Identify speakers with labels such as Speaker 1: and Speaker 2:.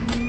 Speaker 1: Mm-hmm.